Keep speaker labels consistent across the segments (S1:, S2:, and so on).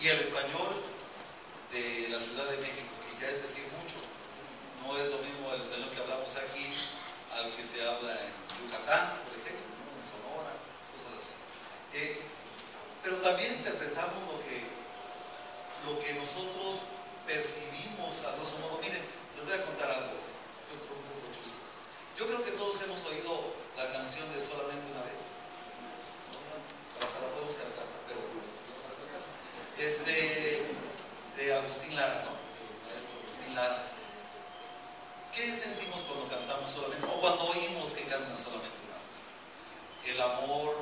S1: Y el español de la Ciudad de México, que ya es decir mucho. No es lo mismo el español que hablamos aquí al que se habla en Yucatán, por ejemplo, en Sonora, cosas así. Eh, pero también interpretamos lo que, lo que nosotros percibimos a grosso modo. Miren, les voy a contar algo. Yo creo que todos hemos oído la canción de Solamente una vez. Hasta la podemos cantar, pero es de, de Agustín Lara, ¿no? El maestro Agustín Lara. ¿Qué sentimos cuando cantamos solamente, o cuando oímos que cantan solamente una vez? El amor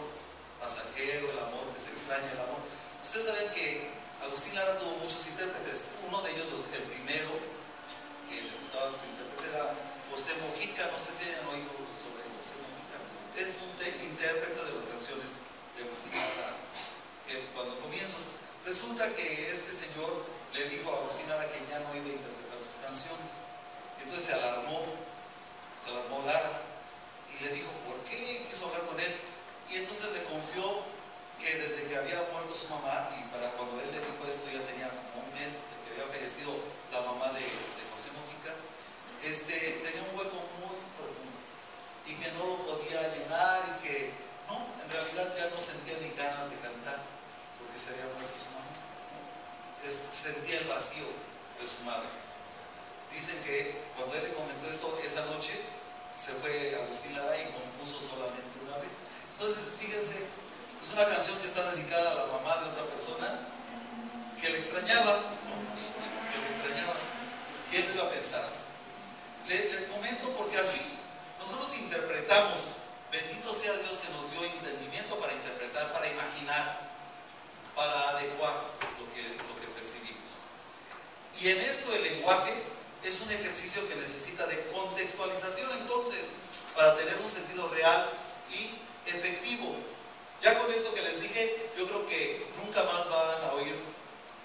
S1: pasajero, el amor que se extraña, el amor. Ustedes saben que Agustín Lara tuvo muchos intérpretes. Uno de ellos, el primero, que le gustaba su intérprete, era José Mojica, no sé si hayan oído sobre José Mojica, es un intérprete de las canciones de Agustín Lara, que cuando comienzos, resulta que este señor le dijo a Agustín Lara que ya no iba a interpretar sus canciones. Entonces se alarmó, se alarmó Lara y le dijo, chamado para adecuar lo que, lo que percibimos. Y en esto el lenguaje es un ejercicio que necesita de contextualización entonces, para tener un sentido real y efectivo. Ya con esto que les dije, yo creo que nunca más van a oír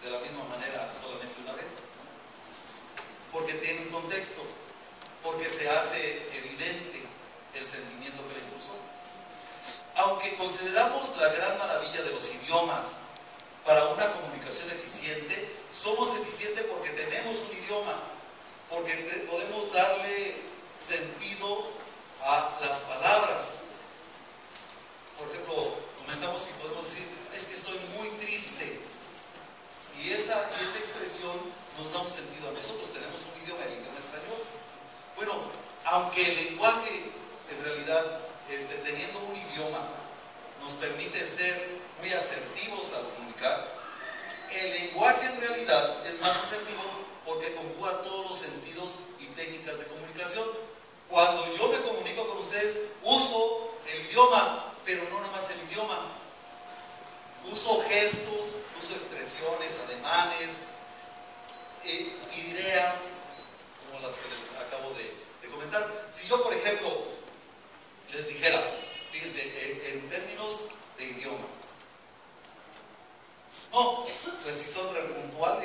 S1: de la misma manera solamente una vez, porque tiene un contexto porque se hace evidente el sentimiento que le impulsó. Aunque consideramos la gran maravilla de los idiomas para una comunicación eficiente, somos eficientes porque tenemos un idioma, porque podemos darle sentido a las palabras. Por ejemplo, comentamos si podemos decir, es que estoy muy triste. Y esa, esa expresión nos da un sentido a nosotros. Tenemos un idioma, el idioma español. Bueno, aunque el lenguaje, en realidad, este, teniendo un idioma, nos permite ser muy asertivos al comunicar, el lenguaje en realidad es más asertivo porque conjuga todos los sentidos y técnicas de comunicación. Cuando yo me comunico con ustedes, uso el idioma, pero no nada más el idioma. Uso gestos, uso expresiones, ademanes, eh, ideas, las que les acabo de, comentar. Si yo, por ejemplo, les dijera, fíjense, en, términos de idioma, no, pues si son puntuales,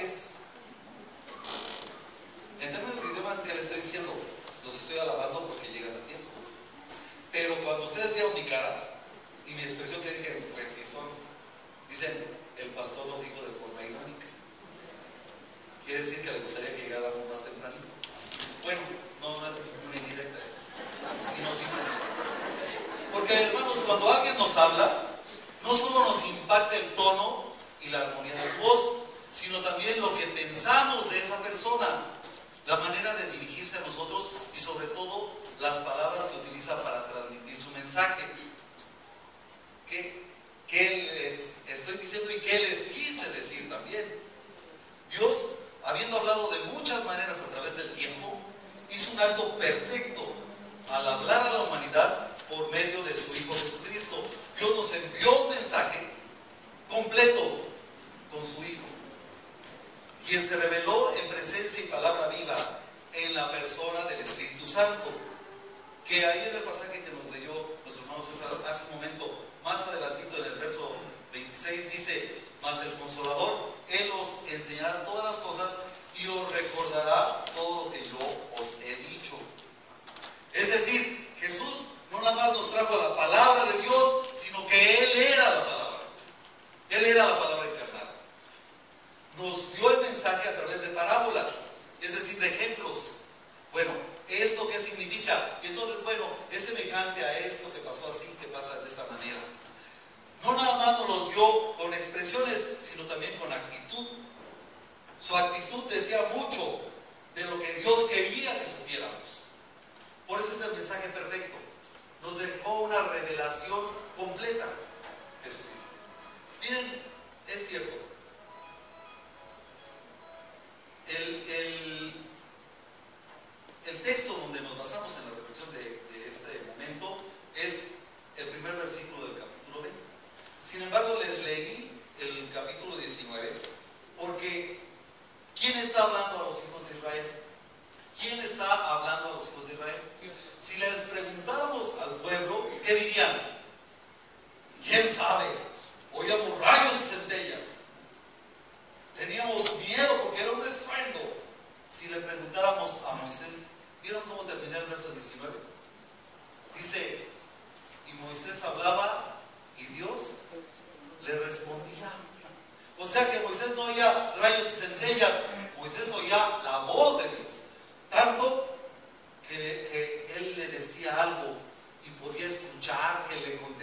S1: Porque, hermanos, cuando alguien nos habla, no solo nos impacta el tono y la armonía de su voz, sino también lo que pensamos de esa persona, la manera de dirigirse a nosotros y sobre todo las palabras que utiliza para transmitir su mensaje. quien se reveló en presencia y palabra viva en la persona del Espíritu Santo. Que ahí en el pasaje que nos leyó nuestro hermano César hace un momento, más adelantito en el verso 26, dice, mas el consolador, Él os enseñará todas las cosas y os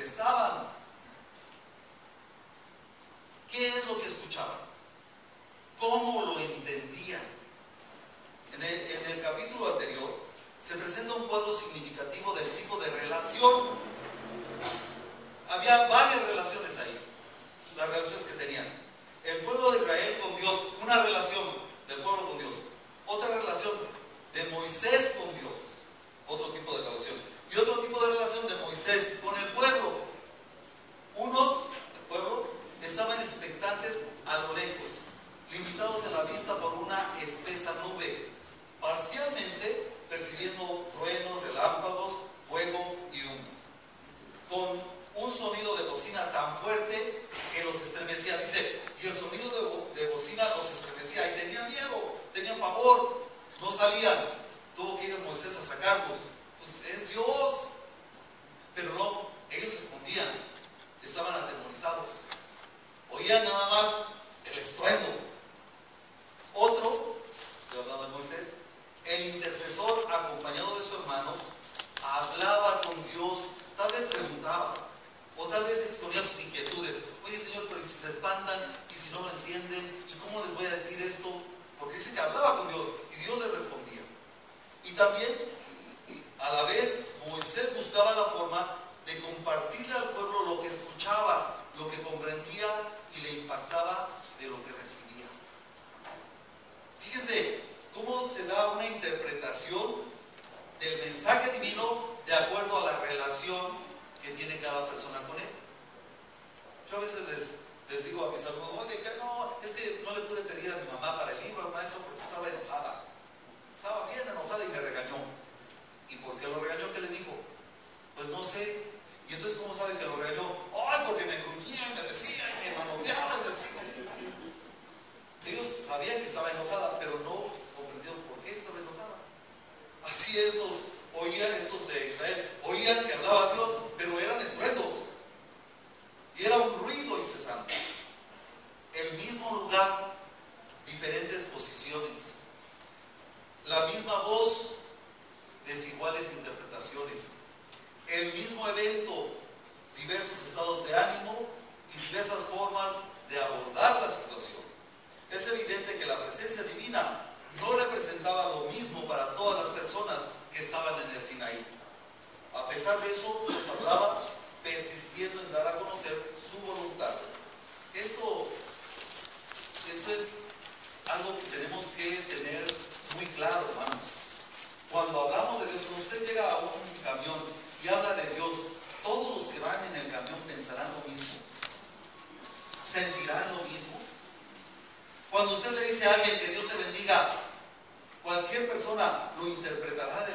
S1: estaban ¿qué es lo que escuchaban? ¿Cómo lo entendían? En el capítulo anterior se presenta un cuadro significativo del tipo de relación. Había varias relaciones ahí, las relaciones que tenían. El pueblo de Israel con Dios, una relación del pueblo con Dios. Otra relación de Moisés esa nube, parcialmente percibiendo truenos, relámpagos, fuego y humo, con un sonido de bocina tan fuerte que los estremecía, dice, y el sonido de, de bocina los estremecía, y tenían miedo, tenían pavor, no salían, tuvo que ir Moisés a sacarlos. que hablaba con Dios y Dios le respondía. Y también, a la vez, Moisés buscaba la forma de compartirle al pueblo lo que escuchaba, lo que comprendía y le impactaba claro, hermanos. Cuando hablamos de Dios, cuando usted llega a un camión y habla de Dios, todos los que van en el camión pensarán lo mismo. Sentirán lo mismo. Cuando usted le dice a alguien que Dios te bendiga, cualquier persona lo interpretará de